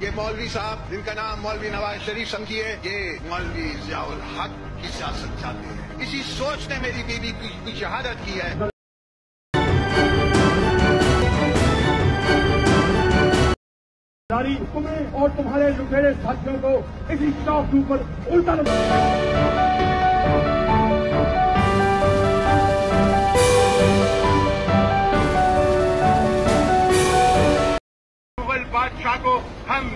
یہ مولوی صاحب جن کا نام مولوی نواز شریف سمجھیے، یہ مولوی ضیاء الحق کی سیاست چاہتے ہیں۔ اسی سوچ نے میری بیوی کی شہادت کی ہے۔ تمہیں اور تمہارے لٹیرے ساتھیوں کو اسی چوک کے اوپر الٹا کو ہم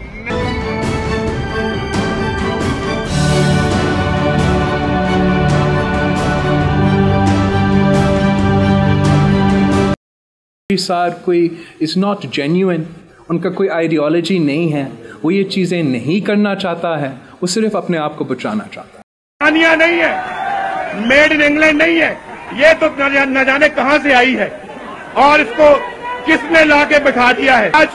سار کوئی از ناٹ جینیون ان کا کوئی آئیڈیالوجی نہیں ہے وہ یہ چیزیں نہیں کرنا چاہتا ہے وہ صرف اپنے آپ کو بچانا چاہتا ہے۔ نہیں ہے میڈ ان انگلینڈ نہیں ہے یہ تو نہ جانے کہاں سے آئی ہے اور اس کو کس نے لا کے بٹھا دیا ہے؟ آج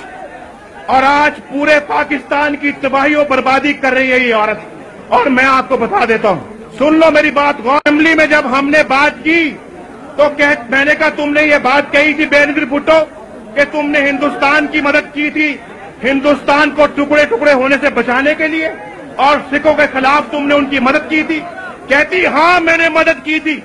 اور آج پورے پاکستان کی تباہی و بربادی کر رہی ہے یہ عورت۔ اور میں آپ کو بتا دیتا ہوں، سن لو میری بات اسمبلی میں جب ہم نے بات کی، تو میں نے کہا، تم نے یہ بات کہی تھی بے نظر بھٹو کہ تم نے ہندوستان کی مدد کی تھی ہندوستان کو ٹکڑے ٹکڑے ہونے سے بچانے کے لیے، اور سکھوں کے خلاف تم نے ان کی مدد کی تھی۔ کہتی ہاں میں نے مدد کی تھی۔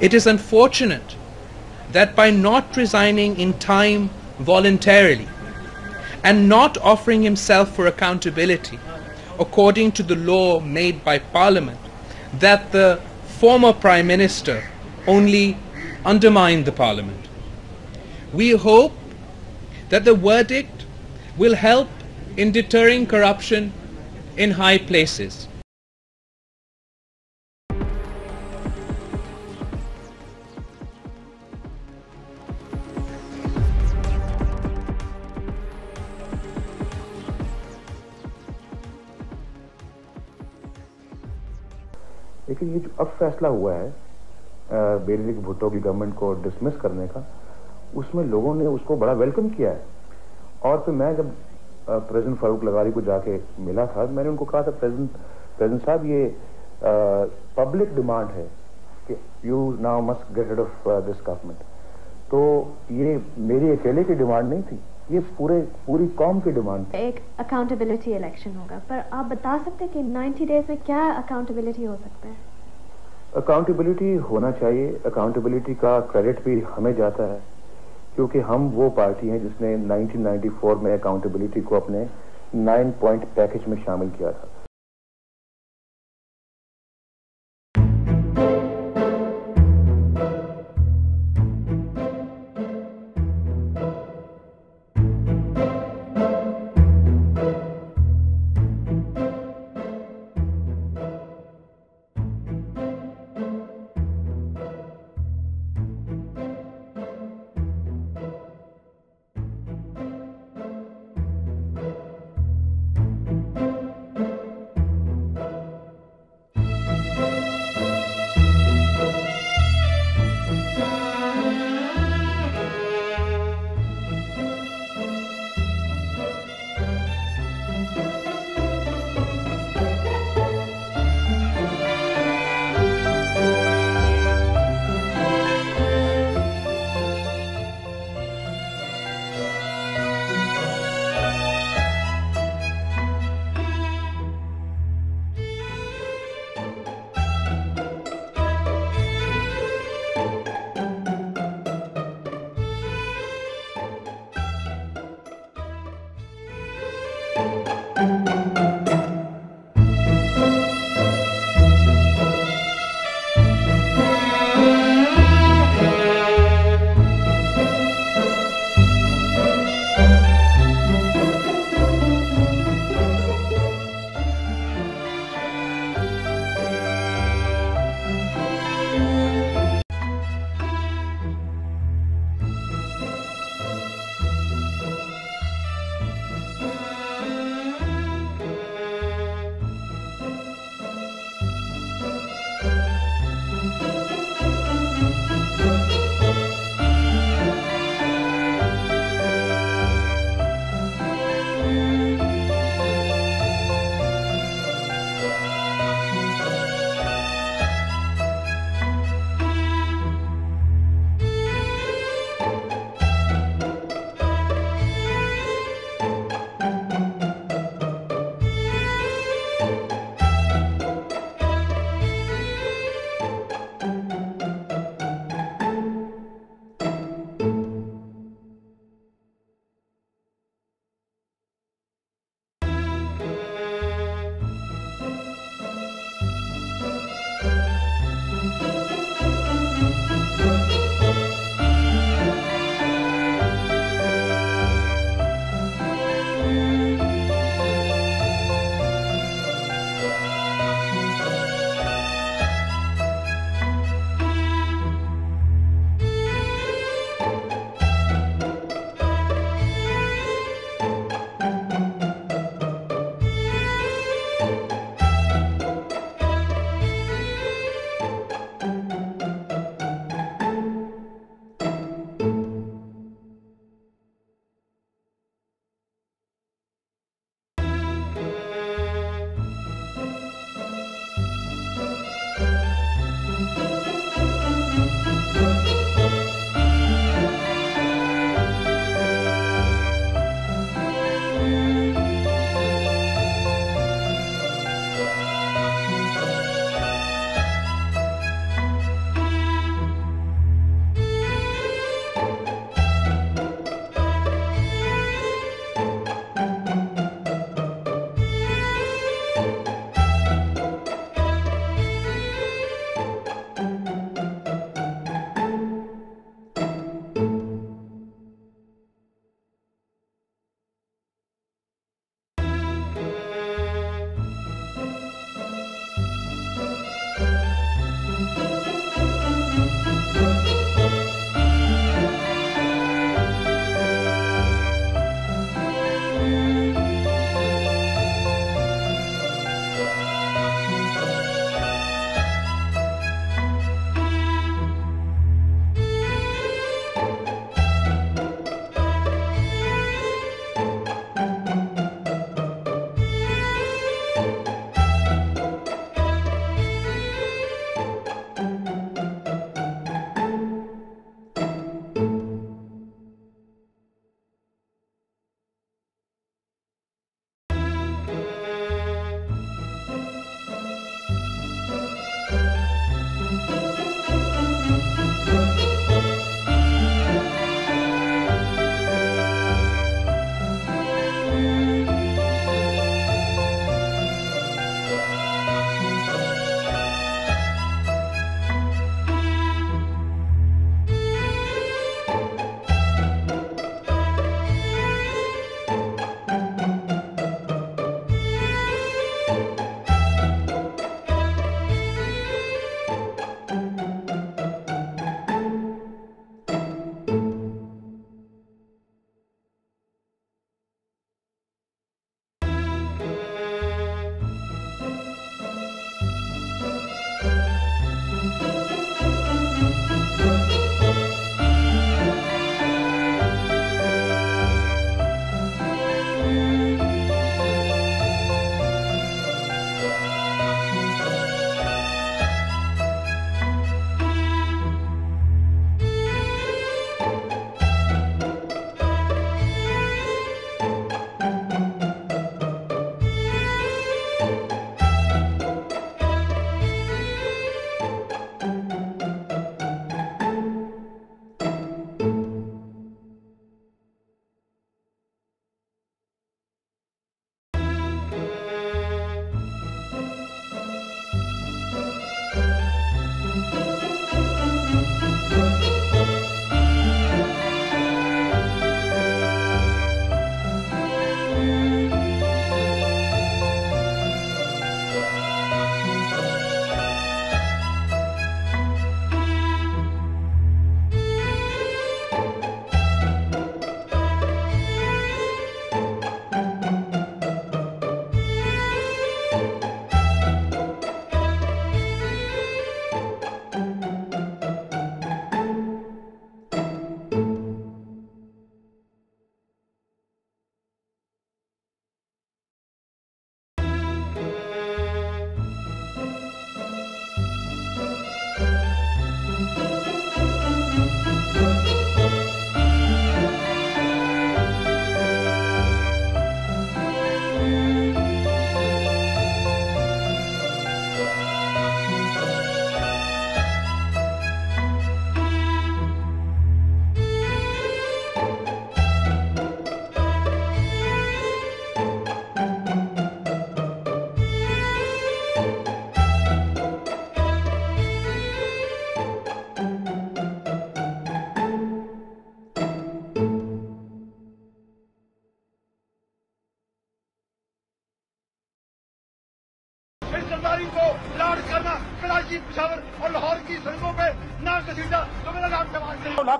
It is unfortunate that by not resigning in time voluntarily and not offering himself for accountability according to the law made by Parliament, that the former Prime Minister only undermined the Parliament. We hope that the verdict will help in deterring corruption in high places. اب فیصلہ ہوا ہے بیریک بھٹو کی government کو dismiss کرنے کا۔ اس میں لوگوں نے اس کو بڑا ویلکم کیا ہے۔ اور پھر میں جب پریزیڈنٹ فاروق لغاری کو جا کے ملا تھا، میں نے ان کو کہا تھا پریزیڈنٹ صاحب، یہ پبلک ڈیمانڈ ہے کہ you now must get off this government تو یہ میری اکیلے کی ڈیمانڈ نہیں تھی، یہ پورے، پوری قوم کی ڈیمانڈ تھی۔ ایک اکاؤنٹیبلٹی الیکشن ہوگا، پر آپ بتا سکتے کہ نائنٹی ڈیز میں کیا اکاؤنٹیبلٹی ہو سکتا ہے؟ اکاؤنٹیبلٹی ہونا چاہیے۔ اکاؤنٹیبلٹی کا کریڈٹ بھی ہمیں جاتا ہے، کیونکہ ہم وہ پارٹی ہیں جس نے نائنٹین نائنٹی فور میں اکاؤنٹیبلٹی کو اپنے نائن پوائنٹ پیکج میں شامل کیا تھا۔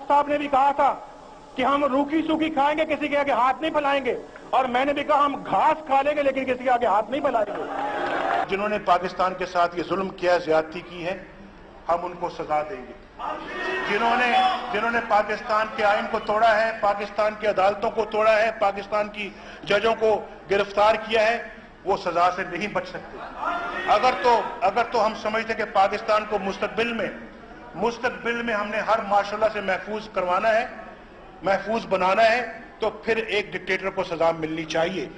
صاحب نے بھی کہا تھا کہ ہم روکی سوکی کھائیں گے، کسی کے آگے ہاتھ نہیں پھلائیں گے۔ اور میں نے بھی کہا ہم گھاس کھا لیں گے، لیکن کسی کے آگے ہاتھ نہیں پھلائیں گے۔ جنہوں نے پاکستان کے ساتھ یہ ظلم کیا، زیادتی کی ہے، ہم ان کو سزا دیں گے۔ جنہوں نے جنہوں نے پاکستان کے آئین کو توڑا ہے، پاکستان کی عدالتوں کو توڑا ہے، پاکستان کی ججوں کو گرفتار کیا ہے، وہ سزا سے نہیں بچ سکتے۔ اگر تو اگر تو ہم سمجھتے کہ پاکستان کو مستقبل میں مستقبل میں ہم نے ہر ماشاء اللہ سے محفوظ کروانا ہے، محفوظ بنانا ہے، تو پھر ایک ڈکٹیٹر کو سزا ملنی چاہیے۔